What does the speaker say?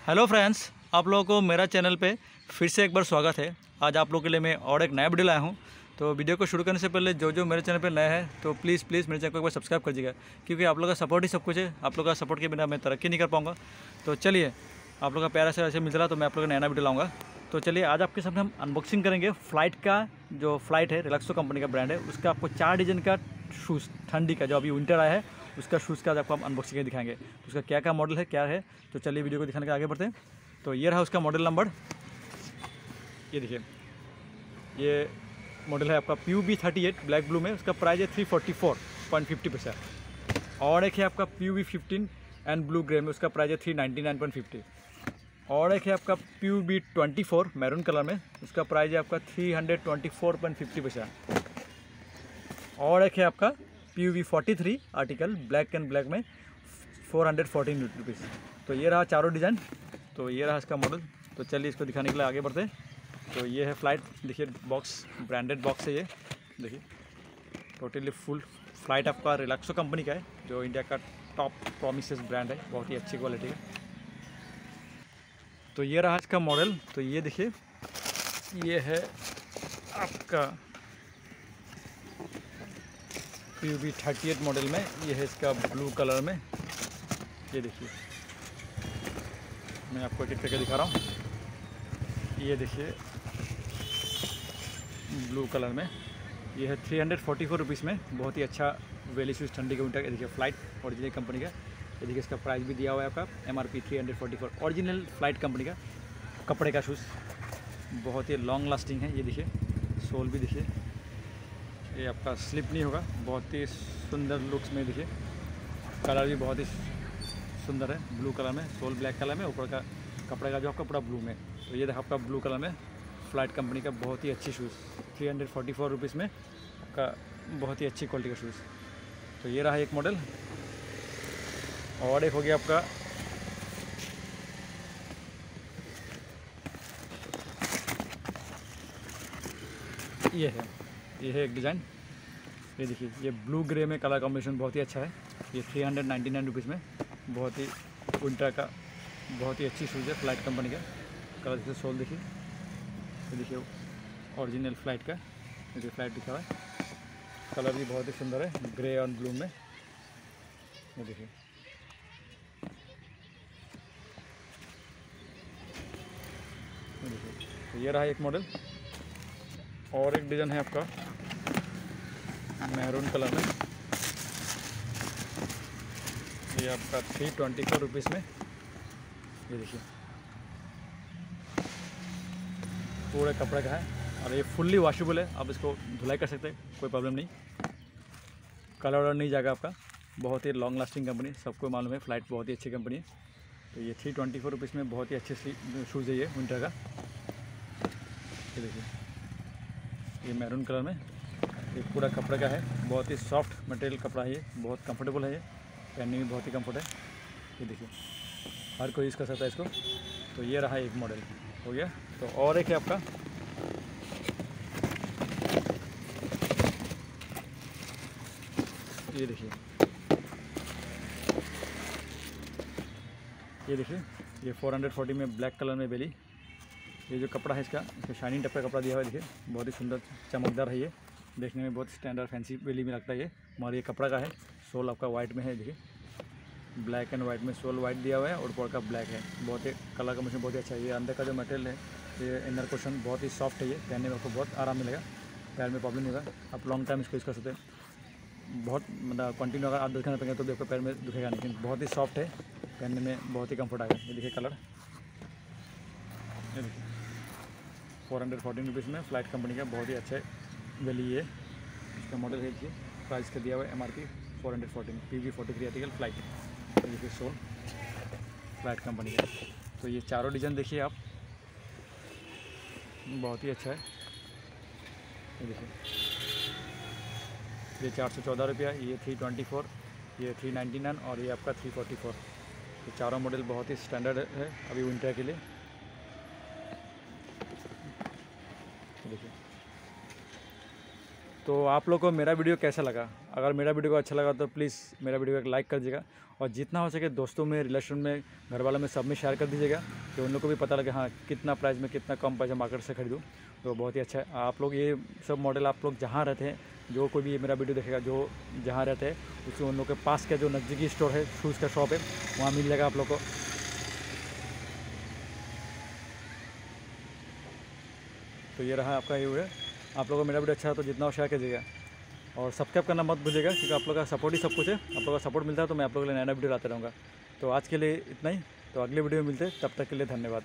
Hello friends, आप लोगों को मेरा चैनल पे फिर से एक बार स्वागत है। आज आप लोगों के लिए मैं और एक नया वीडियो लाया हूँ। तो वीडियो को शुरू करने से पहले जो जो मेरे चैनल पे नया है तो प्लीज़ प्लीज़ मेरे चैनल को एक बार सब्सक्राइब कर दीजिएगा क्योंकि आप लोग का सपोर्ट ही सब कुछ है। आप लोग का सपोर्ट के बिना मैं तरक्की नहीं कर पाऊँगा। तो चलिए, आप लोग का प्यारा से ऐसे मिल रहा तो मैं आप लोग का नया नया वीडियो लाऊँगा। तो चलिए, आज आपके सामने हम अनबॉक्सिंग करेंगे। फ़्लाइट का जो फ़्लाइट है रिलैक्सो कंपनी का ब्रांड है, उसका आपको चार डिजन का शूज़ ठंडी का, जो अभी विंटर आया है, उसका शूज़ का आपको हम अनबॉक्सिंग दिखाएँगे। तो उसका क्या क्या मॉडल है, क्या है? तो चलिए वीडियो को दिखाने के आगे बढ़ते हैं। तो ये रहा उसका मॉडल नंबर ये देखिए, ये मॉडल है आपका P U B thirty eight black blue में। उसका प्राइस है three forty four point fifty पैसा और एक है आपका P U B fifteen and blue grey में, उसका प्राइस है three ninety nine point fifty और एक है आपका P U B twenty four maroon colour में। उसका प्राइस है आपका three hundred twenty four point fifty पैसा और एक है आपका P U B forty three article black and black में फोर हंड्रेड रुपीज़ तो ये रहा चारों डिज़ाइन तो ये रहा इसका मॉडल तो चलिए इसको दिखाने के लिए आगे बढ़ते तो ये है फ़्लाइट देखिए बॉक्स ब्रांडेड बॉक्स है ये। देखिए टोटली फुल फ़्लाइट आपका रिलैक्सो कंपनी का है, जो इंडिया का टॉप प्रोमिस ब्रांड है। बहुत ही अच्छी क्वालिटी है। तो ये रहा इसका मॉडल तो ये देखिए, ये है आपका P B thirty eight model में, ये है इसका ब्लू कलर में। ये देखिए। मैं आपको एक करके दिखा रहा हूँ। ये देखिए ब्लू कलर में। ये है three hundred forty four rupees में। बहुत ही अच्छा वेली स्विच ठंडी के विंटर देखिए फ़्लाइट ओरिजिनल कंपनी का। ये देखिए इसका प्राइस भी दिया हुआ है आपका M R P three hundred forty four original Flite company का, कपड़े का शूज़ बहुत ही लॉन्ग लास्टिंग है, ये देखिए। सोल भी देखिए। ये आपका स्लिप नहीं होगा। बहुत ही सुंदर लुक्स में देखिए। कलर भी बहुत ही सुंदर है। ब्लू कलर में सोल ब्लैक कलर में, ऊपर का कपड़े का जो आपका पूरा ब्लू में तो ये देखा आपका ब्लू कलर में फ़्लाइट कंपनी का बहुत ही अच्छी shoes three hundred forty four rupees में आपका बहुत ही अच्छी क्वालिटी का शूज़ तो ये रहा एक मॉडल और एक हो गया आपका ये है। ये है एक डिज़ाइन। ये देखिए, ये ब्लू ग्रे में कलर कॉम्बिनेशन बहुत ही अच्छा है। ये three hundred ninety nine rupees में बहुत ही विंटर का, बहुत ही अच्छी शूज़ है फ़्लाइट कंपनी का। कलर जैसे सोल देखिए। ये देखिए ओरिजिनल फ़्लाइट का। ये फ़्लाइट दिखा हुआ है। कलर भी बहुत ही सुंदर है ग्रे और ब्लू में। ये देखिए। तो ये रहा एक मॉडल और एक डिज़ाइन है आपका। मैरून कलर में। ये आपका थ्री ट्वेंटी फोर रुपीज़ में। ये देखिए। पूरे कपड़े का है और ये फुल्ली वॉशेबल है। आप इसको धुलाई कर सकते हैं, कोई प्रॉब्लम नहीं। कलर वलर नहीं जाएगा आपका। बहुत ही लॉन्ग लास्टिंग कंपनी सबको मालूम है। फ़्लाइट बहुत ही अच्छी कंपनी है। तो ये थ्री ट्वेंटी फोर रुपीज़ में बहुत ही अच्छे शूज़ है ये विंटर का। ये देखिए। ये मैरून कलर में। ये पूरा कपड़े का है। बहुत ही सॉफ्ट मटेरियल कपड़ा है ये। बहुत कंफर्टेबल है ये। पहनने में बहुत ही कंफर्ट है। ये देखिए। हर कोई यूज़ कर सकता है इसको। तो ये रहा एक मॉडल हो गया। तो और एक है आपका। ये देखिए। ये देखिए। ये 440 में ब्लैक कलर में बेली ये जो कपड़ा है इसका इसका शाइनिंग टप का कपड़ा दिया हुआ है, देखिए। बहुत ही सुंदर चमकदार है ये। देखने में बहुत स्टैंडर्ड फैंसी बेली में लगता है ये। हमारे ये कपड़ा का है, सोल आपका वाइट में है, देखिए। ब्लैक एंड वाइट में सोल वाइट दिया हुआ है और ऊपर का ब्लैक है। बहुत ही कलर कॉम्बिनेशन बहुत ही अच्छा है। ये अंदर का जो मटेरियल है, ये इनर क्वेश्चन बहुत ही सॉफ्ट है ये। पहनने में आपको बहुत आराम मिलेगा। पैर में प्रॉब्लम नहीं होगा। आप लॉन्ग टाइम इसको यूज़ कर सकते हैं। बहुत मतलब कंटिन्यू अगर आप दस घंटे तो भी आपको पैर में दुखेगा लेकिन बहुत ही सॉफ्ट है। पहनने में बहुत ही कंफर्ट आएगा ये देखिए कलर ये देखिए। फोर हंड्रेड फोर्टीन रुपीज़ में फ़्लाइट कंपनी का बहुत ही अच्छा वैली है। इसका मॉडल है देखिए प्राइस का दिया हुआ है M R P four hundred fourteen P G forty three article Flite देखिए सोल फ़्लाइट कंपनी का तो ये चारों डिज़ाइन देखिए आप। बहुत ही अच्छा है। ये देखिए। ये चार सौ चौदह रुपया, ये थ्री ट्वेंटी फोर ये थ्री नाइन्टी नाइन और ये आपका थ्री फोर्टी फोर ये चारों मॉडल बहुत ही स्टैंडर्ड है अभी विंटर के लिए। देखिए। तो आप लोग को मेरा वीडियो कैसा लगा? अगर मेरा वीडियो को अच्छा लगा तो प्लीज़ मेरा वीडियो को लाइक कर दीजिएगा और जितना हो सके दोस्तों में, रिलेशन में घर वालों में, सब में शेयर कर दीजिएगा कि उन लोग को भी पता लगे हाँ कितना प्राइस में, कितना कम पैसा मार्केट से खरीदूँ। तो बहुत ही अच्छा है। आप लोग ये सब मॉडल आप लोग जहाँ रहते हैं, जो कोई भी मेरा वीडियो देखेगा, जो जहाँ रहते हैं उससे उन लोग के पास का जो नज़दीकी स्टोर है शूज़ का शॉप है, वहाँ मिल जाएगा आप लोग को। तो ये रहा आपका ये वीडियो आप लोगों को मेरा वीडियो अच्छा है तो जितना हो शेयर कीजिएगा और सब्सक्राइब करना मत भूलिएगा, क्योंकि आप लोग का सपोर्ट ही सब कुछ है। आप लोगों का सपोर्ट मिलता है तो मैं आप लोगों के लिए नया नया वीडियो लाते रहूँगा। तो आज के लिए इतना ही। तो अगले वीडियो में मिलते तब तक के लिए धन्यवाद।